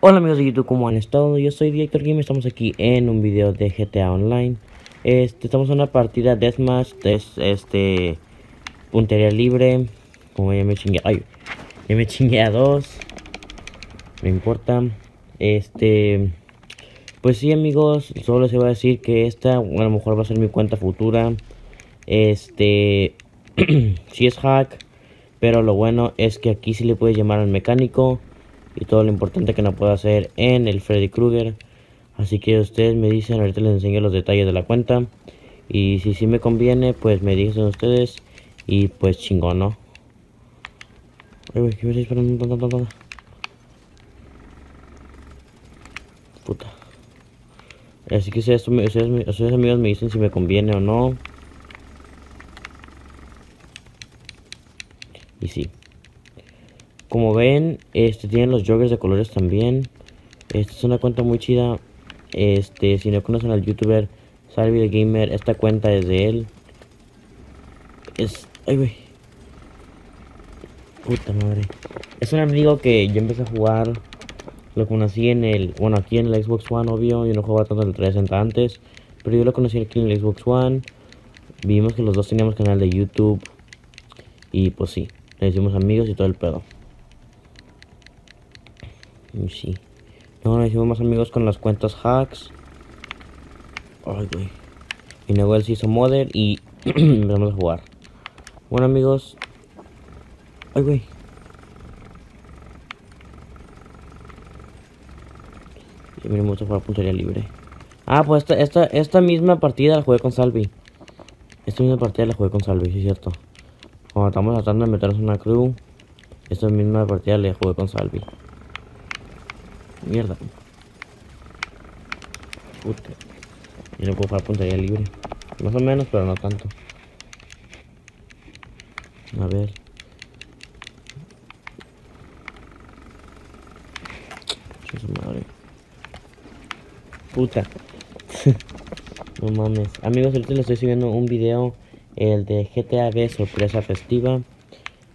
Hola amigos de YouTube, ¿cómo han estado? Yo soy Director Game, estamos aquí en un video de GTA Online. Este, Estamos en una partida Deathmatch, es, este, puntería libre. Como ya me chingué, ay, ya me chingué a dos. No importa. Este, pues sí amigos, solo les iba a decir que esta a lo mejor va a ser mi cuenta futura. Este, si es hack Pero lo bueno es que aquí sí le puedes llamar al mecánico y todo lo importante que no puedo hacer en el Freddy Krueger. Así que ustedes me dicen, ahorita les enseño los detalles de la cuenta. Y si sí me conviene, pues me dicen ustedes. Y pues chingón, ¿no? ¿qué me? Puta. Así que ustedes, ustedes, ustedes amigos me dicen si me conviene o no. Y sí. Como ven, este tienen los joggers de colores también. Esta es una cuenta muy chida. Este, si no conocen al youtuber Salvi the Gamer, esta cuenta es de él. Es. Ay, güey. Puta madre. Es un amigo que yo empecé a jugar. Lo conocí en el. Bueno, aquí en el Xbox One, obvio. Yo no jugaba tanto en el 360 antes. Pero yo lo conocí aquí en el Xbox One. Vimos que los dos teníamos canal de YouTube. Y pues sí, le hicimos amigos y todo el pedo. Y sí. No, nos hicimos más amigos con las cuentas hacks. Ay, güey. Y luego él se hizo modder y empezamos a jugar. Bueno, amigos. Ay, güey. Y miren, a jugar puntería libre. Ah, pues esta, esta, esta misma partida la jugué con Salvi. Esta misma partida la jugué con Salvi, sí es cierto. Cuando estamos tratando de meternos en una crew, esta misma partida la jugué con Salvi. Mierda. Puta. Y no puedo jugar puntería libre. Más o menos, pero no tanto. A ver. Su madre. Puta. no mames. Amigos, ahorita les estoy subiendo un video. El de GTA B sorpresa festiva.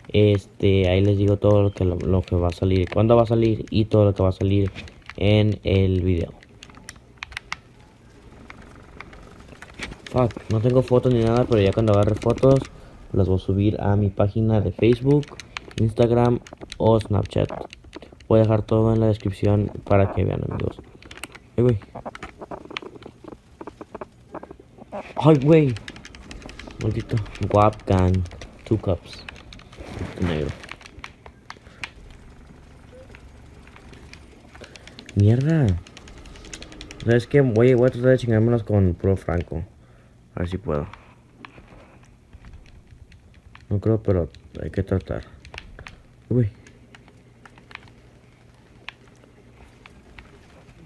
Este, ahí les digo todo lo que, lo, que va a salir, cuándo va a salir y todo lo que va a salir en el video. Fuck, no tengo fotos ni nada, pero ya cuando agarre fotos las voy a subir a mi página de Facebook, Instagram o Snapchat. Voy a dejar todo en la descripción para que vean, amigos. Ay, güey. Ay. Maldito. Wapcan. Two cups negro. Mierda. ¿Sabes qué? Voy, voy a tratar de chingármelos con puro franco. A ver si puedo. No creo, pero hay que tratar. Uy.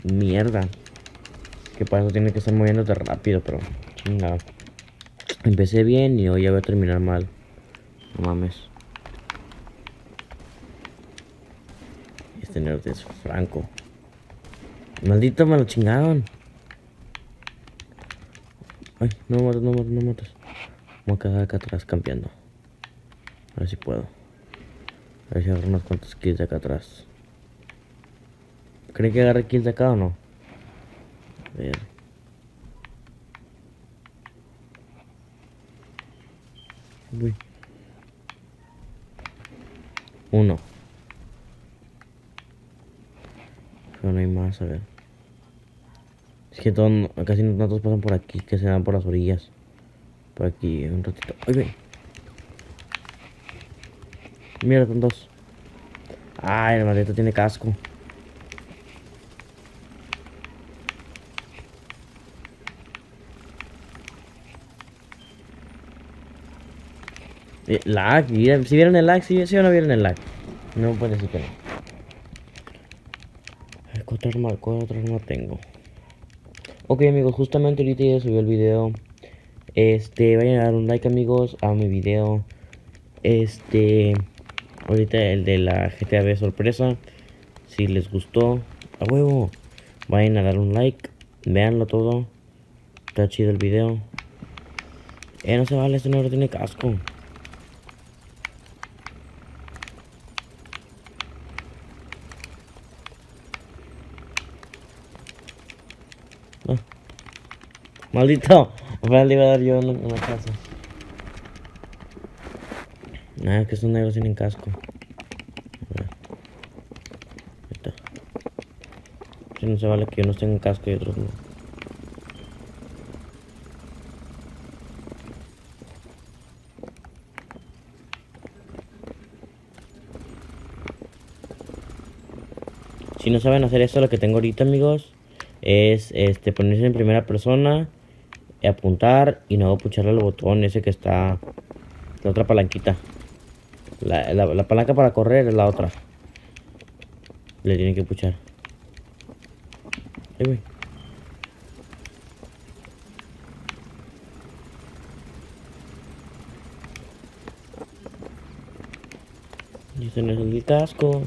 Mierda. Que para eso tiene que estar moviéndote rápido, pero chingado. Empecé bien y hoy ya voy a terminar mal. No mames. tener de Franco. Maldito me lo chingaron. Ay, no matas, no matas, no matas. Voy a quedar acá atrás campeando. A ver si puedo. A ver si agarro unos cuantos kills de acá atrás. ¿Creen que agarre kills de acá o no? A ver. Uy. Uno. Pero no hay más, a ver. Es que todo, casi no todos pasan por aquí, que se dan por las orillas. Por aquí, un ratito. ¡Ay, ve! Mira, son dos. Ay, el maldito tiene casco. Lag, si vieron el lag, si, o no vieron el lag. No puede decir que no. ¿Qué otra arma, otra arma tengo? Ok amigos, justamente ahorita ya subió el video Este, vayan a dar un like amigos a mi video Este, ahorita el de la GTA B sorpresa Si les gustó, a huevo Vayan a dar un like, Veanlo todo Está chido el video Eh, no se vale, este negro tiene casco Maldito. Apenas le iba a dar yo en la casa. Nada, que estos negros tienen casco. Si no se vale que unos tengan casco y otros no. Si no saben hacer esto, lo que tengo ahorita, amigos, es este ponerse en primera persona, apuntar y no pucharle al botón ese que está la otra palanquita. La, la palanca para correr es la otra. Le tienen que puchar. Ahí voy. Y ese no es el casco.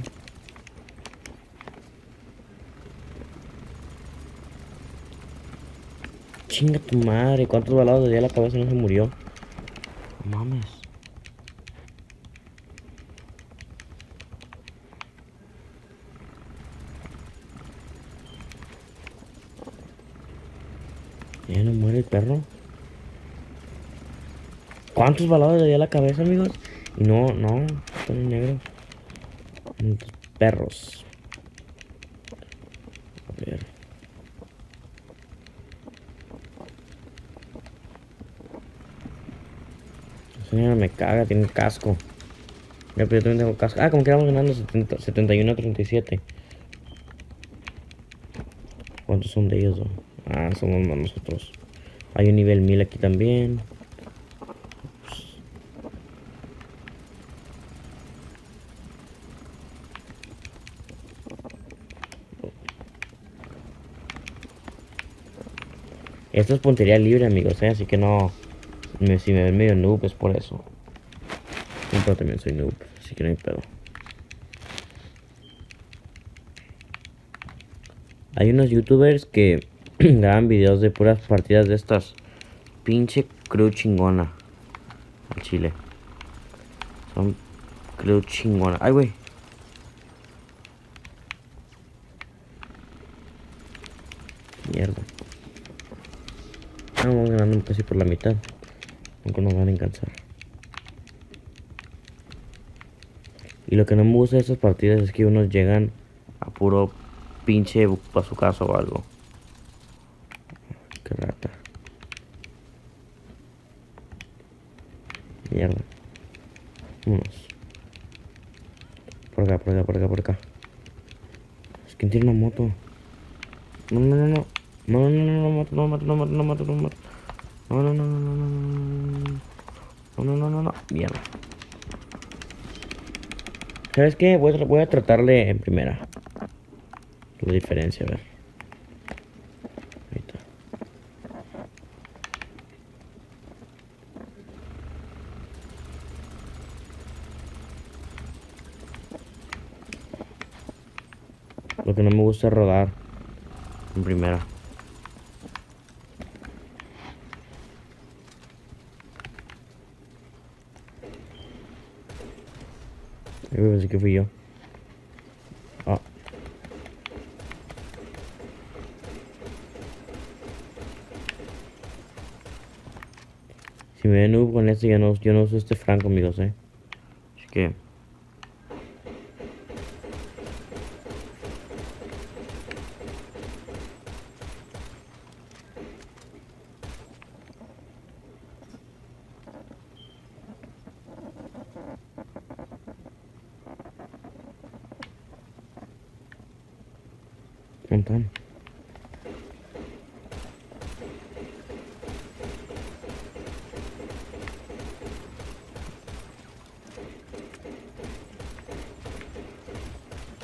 Chinga tu madre, ¿cuántos balados de día la cabeza no se murió? Mames. Ya no muere el perro. ¿Cuántos balados le di a la cabeza, amigos? Y no, no, están negros. Perros. A ver. Señora me caga, tiene casco. Ya, pero yo también tengo casco. Ah, como que vamos ganando 70, 71 a 37. ¿Cuántos son de ellos? Ah, somos nosotros. Hay un nivel 1000 aquí también. Esto es puntería libre, amigos, ¿eh? así que no... Si me ven medio noob es por eso. Yo también soy noob, así que no hay pedo. Hay unos youtubers que graban videos de puras partidas de estas. Pinche crew chingona. Al chile. Son crew chingona. Ay, güey. Mierda. Vamos ganando casi por la mitad. Aunque nos van a encansar. Y lo que no me gusta de estas partidas es que unos llegan a puro pinche a su casa o algo. Qué rata. Mierda. Vámonos. Por acá, por acá, por acá, por acá. Es que tiene una moto. No, no, no, no. No, no, no, no, no, mato, no, mato, no, mato, no, mato, no, mato. No, no, no, no, no, no, no. No, no, no, no, no. Mierda. ¿Sabes qué? Voy a, voy a tratarle en primera. La diferencia, a ver. Ahí está. Lo que no me gusta es rodar en primera. Yo pensé que fui yo. Ah. Si me ven noob con esto, yo no, yo no uso este franco, amigos, eh. Así que...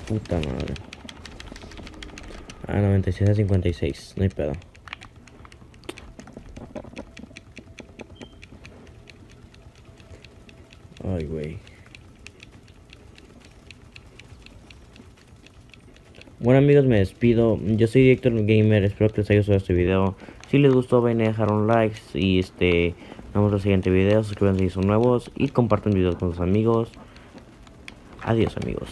Puta madre. Ah, 96 a 56. No hay pedo. Ay, güey. Bueno amigos, me despido. Yo soy Director Gamer, espero que les haya gustado este video. Si les gustó, vayan a dejar un like y este, nos vemos en el siguiente video. Suscríbanse si son nuevos y compartan videos con sus amigos. Adiós amigos.